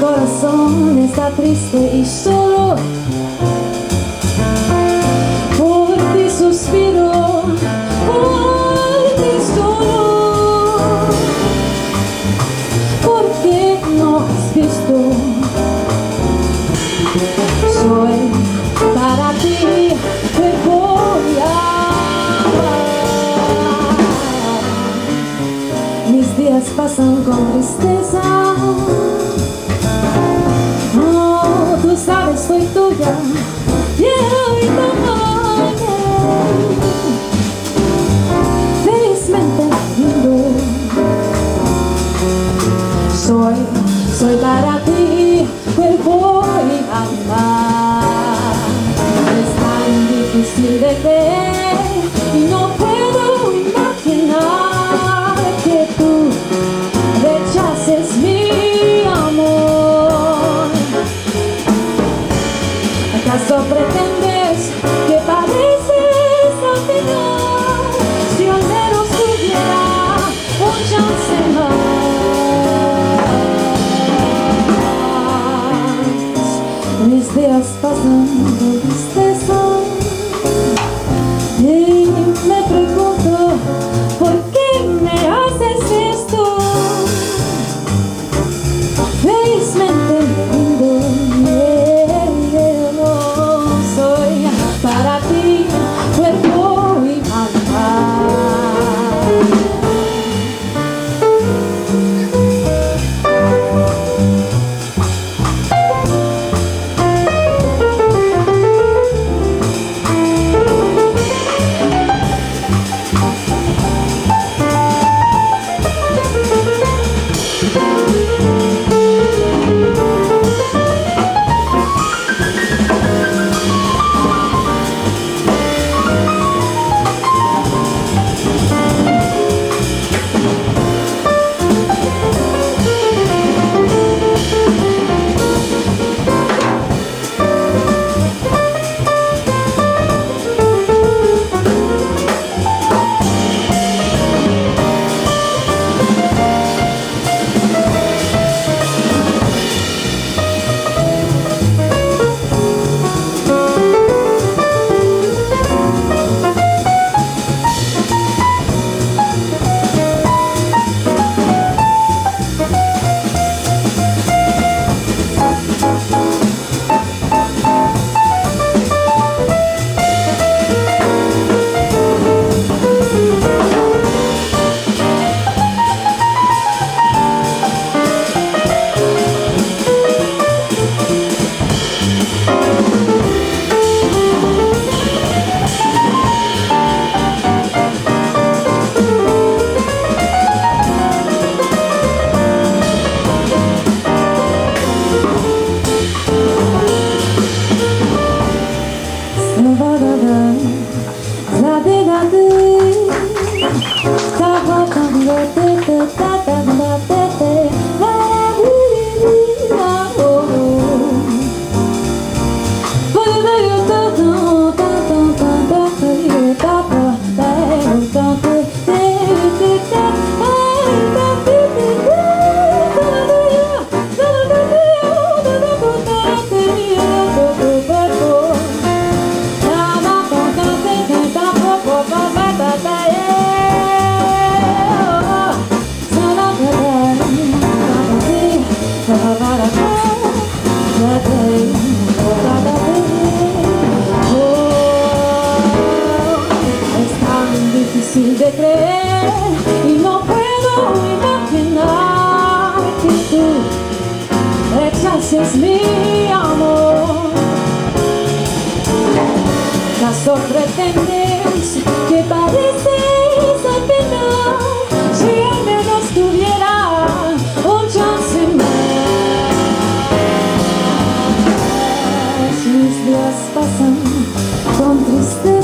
corazón está triste y solo 会多人 días pasan de tristeza. os dias com tristeza.